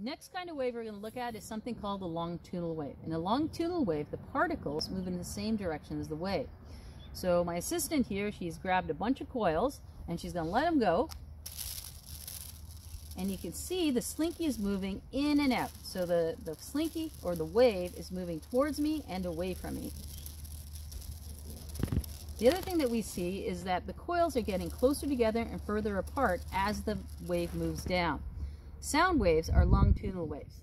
Next kind of wave we're going to look at is something called a longitudinal wave. In a longitudinal wave, the particles move in the same direction as the wave. So my assistant here, she's grabbed a bunch of coils and she's going to let them go. And you can see the slinky is moving in and out. So the, the slinky or the wave is moving towards me and away from me. The other thing that we see is that the coils are getting closer together and further apart as the wave moves down. Sound waves are longitudinal waves.